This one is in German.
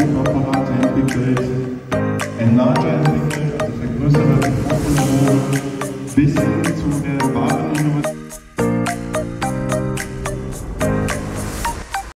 Druckapparate entwickelt, ein Enlarger entwickelt, also vergrößerte Mikrofone bis hin zu der Wahl.